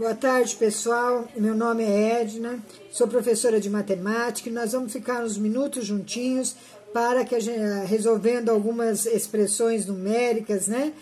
Boa tarde, pessoal. Meu nome é Edna, sou professora de matemática e nós vamos ficar uns minutos juntinhos para que gente, resolvendo algumas expressões numéricas, né,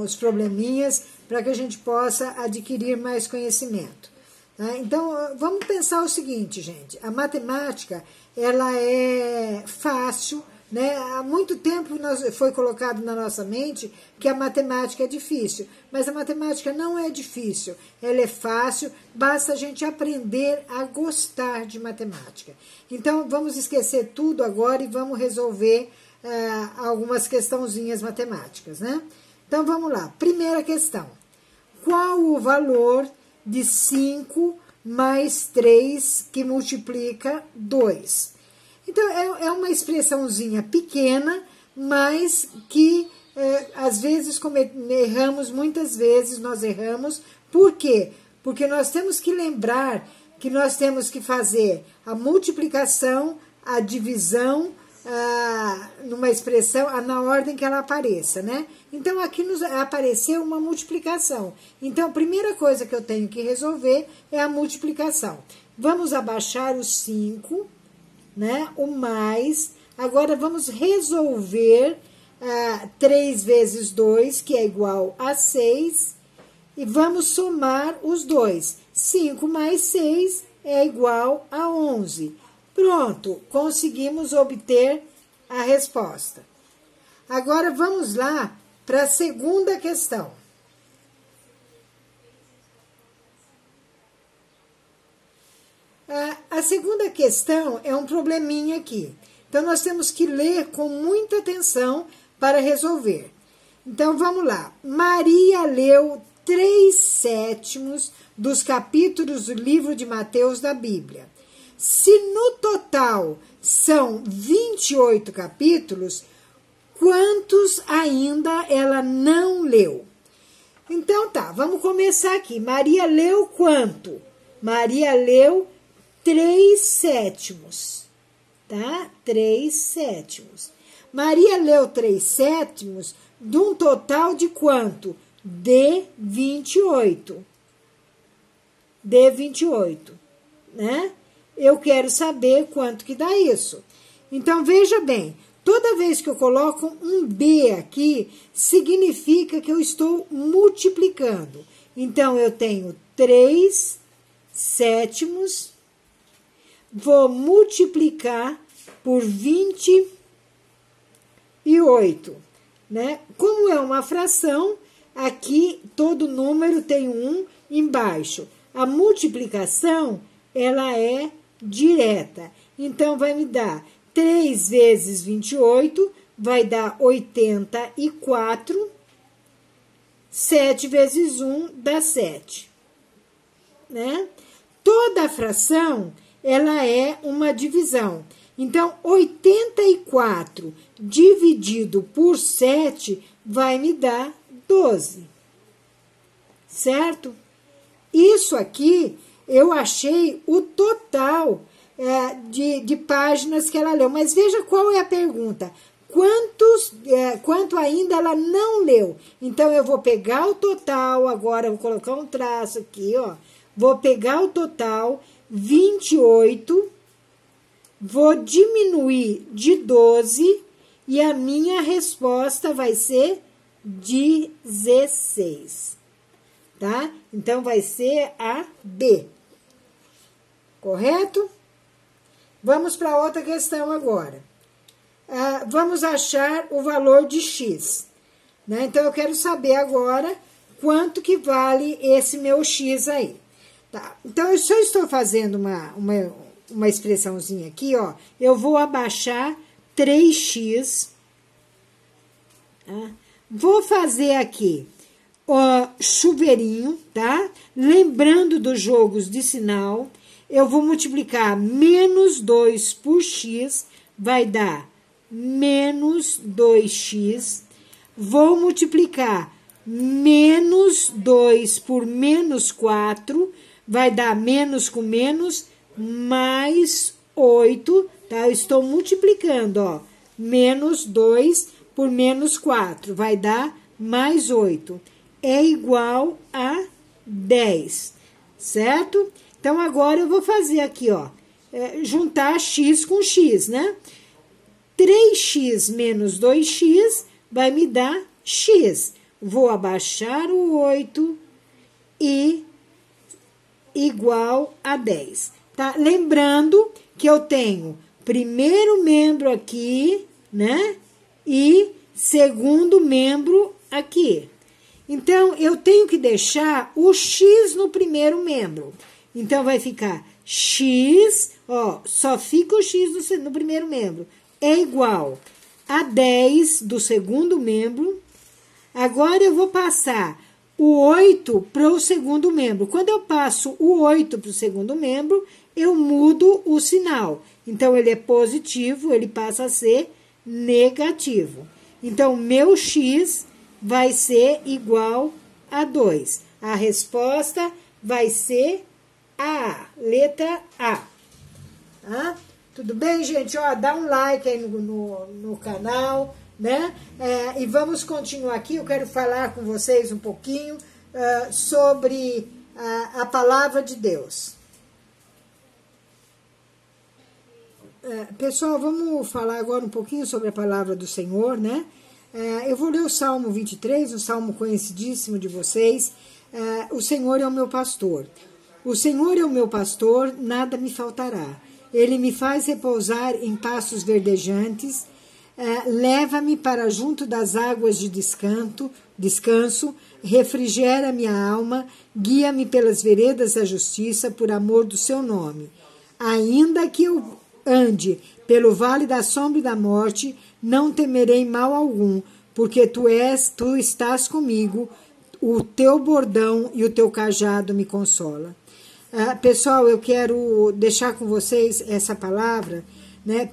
os probleminhas, para que a gente possa adquirir mais conhecimento. Tá? Então, vamos pensar o seguinte, gente, a matemática, ela é fácil, né? Há muito tempo nós, foi colocado na nossa mente que a matemática é difícil, mas a matemática não é difícil, ela é fácil, basta a gente aprender a gostar de matemática. Então vamos esquecer tudo agora e vamos resolver uh, algumas questãozinhas matemáticas. Né? Então vamos lá, primeira questão: qual o valor de 5 mais 3 que multiplica 2? Então, é, é uma expressãozinha pequena, mas que é, às vezes erramos, muitas vezes nós erramos. Por quê? Porque nós temos que lembrar que nós temos que fazer a multiplicação, a divisão, numa expressão na ordem que ela apareça, né? Então aqui nos apareceu uma multiplicação. Então a primeira coisa que eu tenho que resolver é a multiplicação. Vamos abaixar o 5 né? O mais. Agora vamos resolver ah, 3 vezes 2, que é igual a 6, e vamos somar os dois. 5 mais 6 é igual a 11. Pronto, conseguimos obter a resposta. Agora vamos lá para a segunda questão. A segunda questão é um probleminha aqui. Então, nós temos que ler com muita atenção para resolver. Então, vamos lá. Maria leu três sétimos dos capítulos do livro de Mateus da Bíblia. Se no total são 28 capítulos, quantos ainda ela não leu? Então tá, vamos começar aqui. Maria leu quanto? Maria leu 3 sétimos, tá? 3 sétimos. Maria leu 3 sétimos de um total de quanto? De 28. De 28, né? Eu quero saber quanto que dá isso. Então, veja bem, toda vez que eu coloco um B aqui, significa que eu estou multiplicando. Então, eu tenho 3 sétimos vou multiplicar por 28, né? Como é uma fração, aqui todo número tem um embaixo. A multiplicação, ela é direta. Então, vai me dar 3 vezes 28, vai dar 84. 7 vezes 1 dá 7. Né? Toda fração ela é uma divisão. Então, 84 dividido por 7 vai me dar 12. Certo? Isso aqui eu achei o total é, de, de páginas que ela leu. Mas veja qual é a pergunta. Quantos, é, quanto ainda ela não leu? Então, eu vou pegar o total, agora vou colocar um traço aqui, ó. Vou pegar o total 28, vou diminuir de 12 e a minha resposta vai ser 16. Tá? Então, vai ser a B. Correto? Vamos para outra questão agora. Ah, vamos achar o valor de x. Né? Então, eu quero saber agora quanto que vale esse meu x aí. Tá? Então, eu só estou fazendo uma, uma, uma expressãozinha aqui, ó. Eu vou abaixar 3x. Tá? Vou fazer aqui ó, chuveirinho, tá? Lembrando dos jogos de sinal, eu vou multiplicar menos 2 por x, vai dar menos 2x. Vou multiplicar menos 2 por menos 4, vai dar menos com menos, mais 8, tá? Eu estou multiplicando, ó. Menos 2 por menos 4, vai dar mais 8. É igual a 10. certo? Então, agora eu vou fazer aqui, ó, é, juntar x com x, né? 3x menos 2x vai me dar x. Vou abaixar o 8 e igual a 10. Tá? Lembrando que eu tenho primeiro membro aqui, né? E segundo membro aqui. Então, eu tenho que deixar o x no primeiro membro. Então, vai ficar x, ó, só fica o x no, primeiro membro. É igual a 10 do segundo membro. Agora, eu vou passar o 8 para o segundo membro. Quando eu passo o 8 para o segundo membro, eu mudo o sinal. Então, ele é positivo, ele passa a ser negativo. Então, meu x vai ser igual a 2. A resposta vai ser A, letra A. Ah, tudo bem, gente? Ó, dá um like aí no, no, no canal né? É, e vamos continuar aqui. Eu quero falar com vocês um pouquinho uh, sobre a, a, palavra de Deus. É, pessoal, vamos falar agora um pouquinho sobre a palavra do Senhor, né? É, eu vou ler o Salmo 23, um salmo conhecidíssimo de vocês. É, o Senhor é o meu pastor. O Senhor é o meu pastor, nada me faltará. Ele me faz repousar em passos verdejantes é, leva-me para junto das águas de descanto, descanso, refrigera minha alma, guia-me pelas veredas da justiça por amor do seu nome. Ainda que eu ande pelo vale da sombra e da morte, não temerei mal algum, porque tu és, tu estás comigo, o teu bordão e o teu cajado me consola. Uh, pessoal, eu quero deixar com vocês essa palavra né?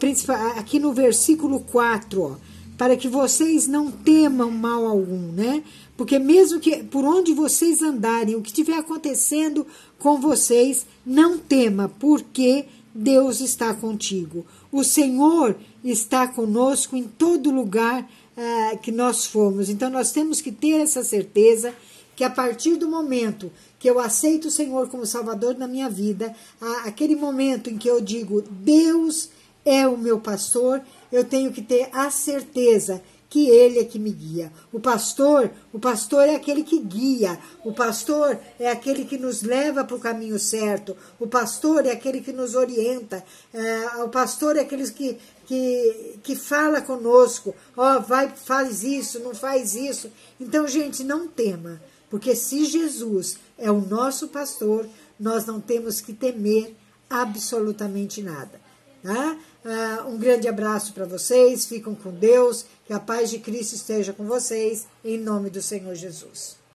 Aqui no versículo 4, ó, para que vocês não temam mal algum, né? Porque mesmo que por onde vocês andarem, o que estiver acontecendo com vocês, não tema, porque Deus está contigo. O Senhor está conosco em todo lugar uh, que nós formos. Então nós temos que ter essa certeza que a partir do momento que eu aceito o Senhor como Salvador na minha vida, aquele momento em que eu digo, Deus é o meu pastor, eu tenho que ter a certeza que ele é que me guia. O pastor, o pastor é aquele que guia, o pastor é aquele que nos leva para o caminho certo, o pastor é aquele que nos orienta, é, o pastor é aquele que, que, que fala conosco, ó, oh, vai, faz isso, não faz isso. Então, gente, não tema, porque se Jesus é o nosso pastor, nós não temos que temer absolutamente nada. Tá? Uh, um grande abraço para vocês, ficam com Deus, que a paz de Cristo esteja com vocês, em nome do Senhor Jesus.